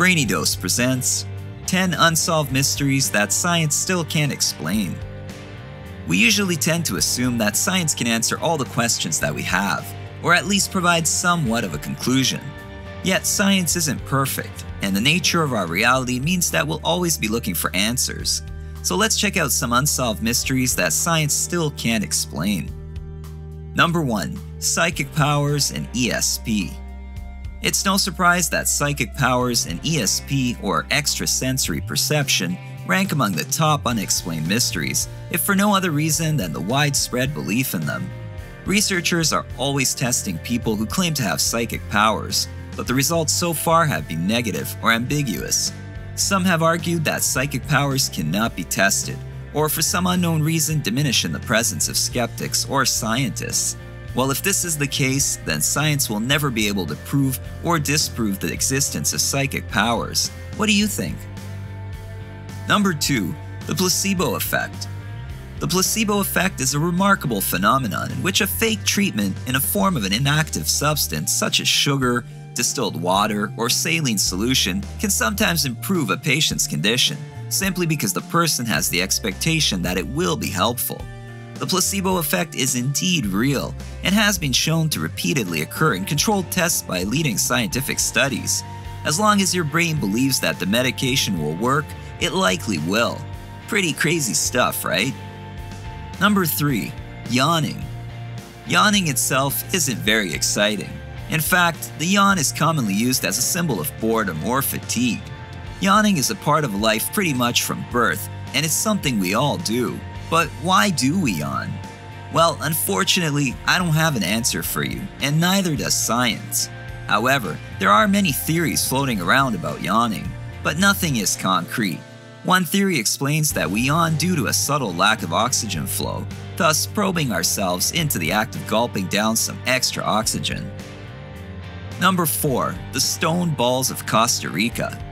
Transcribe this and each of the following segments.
Brainy Dose presents 10 Unsolved Mysteries That Science Still Can't Explain. We usually tend to assume that science can answer all the questions that we have, or at least provide somewhat of a conclusion. Yet science isn't perfect, and the nature of our reality means that we'll always be looking for answers. So let's check out some unsolved mysteries that science still can't explain. Number 1 Psychic Powers and ESP. It's no surprise that psychic powers and ESP, or extrasensory perception, rank among the top unexplained mysteries, if for no other reason than the widespread belief in them. Researchers are always testing people who claim to have psychic powers, but the results so far have been negative or ambiguous. Some have argued that psychic powers cannot be tested, or for some unknown reason diminish in the presence of skeptics or scientists. Well, if this is the case, then science will never be able to prove or disprove the existence of psychic powers. What do you think? Number 2. The placebo effect. The placebo effect is a remarkable phenomenon in which a fake treatment in a form of an inactive substance such as sugar, distilled water, or saline solution can sometimes improve a patient's condition, simply because the person has the expectation that it will be helpful. The placebo effect is indeed real and has been shown to repeatedly occur in controlled tests by leading scientific studies. As long as your brain believes that the medication will work, it likely will. Pretty crazy stuff, right? Number 3. Yawning. Yawning itself isn't very exciting. In fact, the yawn is commonly used as a symbol of boredom or fatigue. Yawning is a part of life pretty much from birth, and it's something we all do. But why do we yawn? Well, unfortunately, I don't have an answer for you, and neither does science. However, there are many theories floating around about yawning, but nothing is concrete. One theory explains that we yawn due to a subtle lack of oxygen flow, thus probing ourselves into the act of gulping down some extra oxygen. Number 4. The Stone Balls of Costa Rica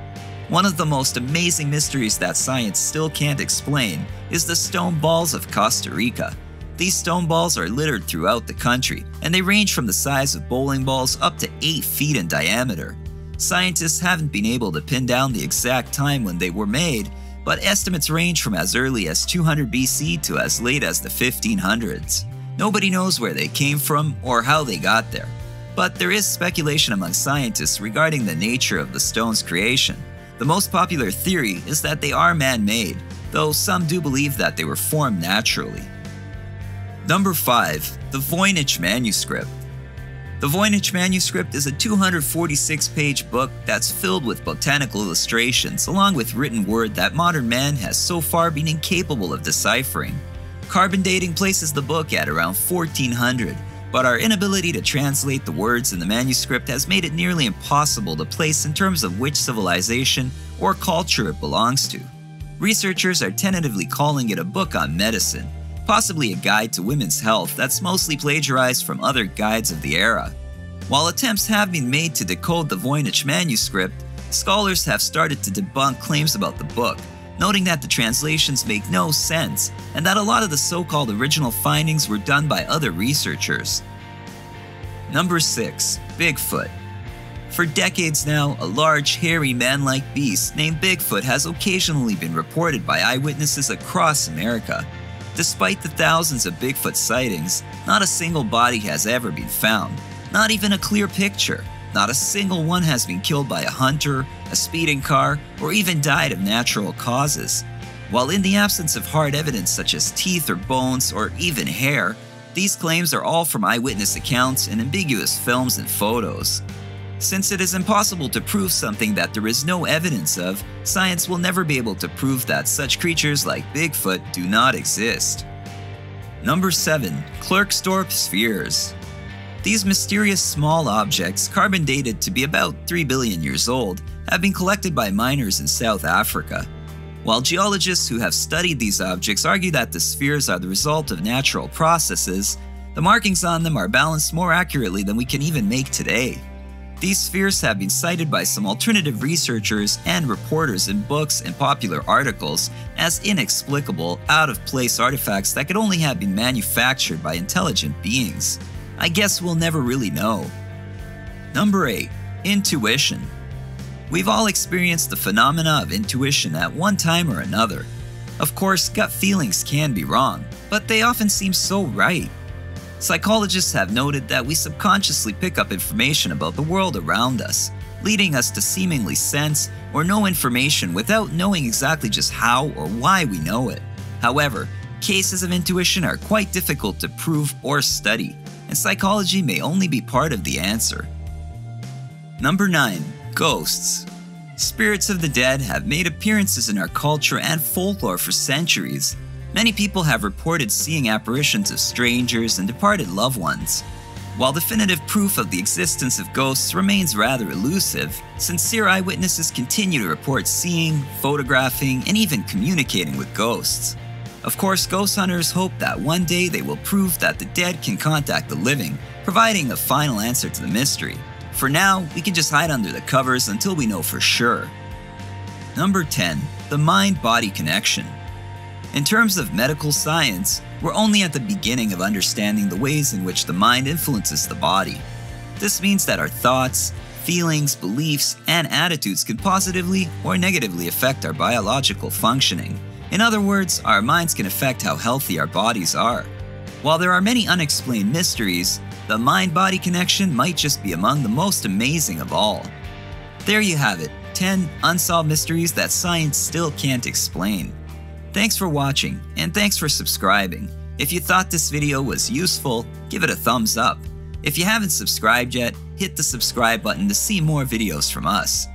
one of the most amazing mysteries that science still can't explain is the stone balls of Costa Rica. These stone balls are littered throughout the country, and they range from the size of bowling balls up to 8 feet in diameter. Scientists haven't been able to pin down the exact time when they were made, but estimates range from as early as 200 BC to as late as the 1500s. Nobody knows where they came from or how they got there, but there is speculation among scientists regarding the nature of the stone's creation. The most popular theory is that they are man made, though some do believe that they were formed naturally. Number 5. The Voynich Manuscript. The Voynich Manuscript is a 246 page book that's filled with botanical illustrations along with written word that modern man has so far been incapable of deciphering. Carbon dating places the book at around 1400, but our inability to translate the words in the manuscript has made it nearly impossible to place in terms of which civilization or culture it belongs to. Researchers are tentatively calling it a book on medicine, possibly a guide to women's health that's mostly plagiarized from other guides of the era. While attempts have been made to decode the Voynich manuscript, scholars have started to debunk claims about the book, noting that the translations make no sense and that a lot of the so called original findings were done by other researchers. Number 6. Bigfoot. For decades now, a large, hairy, man like beast named Bigfoot has occasionally been reported by eyewitnesses across America. Despite the thousands of Bigfoot sightings, not a single body has ever been found, not even a clear picture. Not a single one has been killed by a hunter, a speeding car, or even died of natural causes. While in the absence of hard evidence such as teeth or bones or even hair, these claims are all from eyewitness accounts and ambiguous films and photos. Since it is impossible to prove something that there is no evidence of, science will never be able to prove that such creatures like Bigfoot do not exist. Number 7. Klerksdorp Spheres these mysterious small objects, carbon dated to be about 3 billion years old, have been collected by miners in South Africa. While geologists who have studied these objects argue that the spheres are the result of natural processes, the markings on them are balanced more accurately than we can even make today. These spheres have been cited by some alternative researchers and reporters in books and popular articles as inexplicable, out of place artifacts that could only have been manufactured by intelligent beings. I guess we'll never really know. Number 8. Intuition. We've all experienced the phenomena of intuition at one time or another. Of course, gut feelings can be wrong, but they often seem so right. Psychologists have noted that we subconsciously pick up information about the world around us, leading us to seemingly sense or know information without knowing exactly just how or why we know it. However, cases of intuition are quite difficult to prove or study, and psychology may only be part of the answer. Number 9. Ghosts. Spirits of the dead have made appearances in our culture and folklore for centuries. Many people have reported seeing apparitions of strangers and departed loved ones. While definitive proof of the existence of ghosts remains rather elusive, sincere eyewitnesses continue to report seeing, photographing, and even communicating with ghosts. Of course, ghost hunters hope that one day they will prove that the dead can contact the living, providing a final answer to the mystery. For now, we can just hide under the covers until we know for sure. Number 10. The Mind Body Connection. In terms of medical science, we're only at the beginning of understanding the ways in which the mind influences the body. This means that our thoughts, feelings, beliefs, and attitudes can positively or negatively affect our biological functioning. In other words, our minds can affect how healthy our bodies are. While there are many unexplained mysteries, the mind body connection might just be among the most amazing of all. There you have it 10 unsolved mysteries that science still can't explain. Thanks for watching, and thanks for subscribing. If you thought this video was useful, give it a thumbs up. If you haven't subscribed yet, hit the subscribe button to see more videos from us.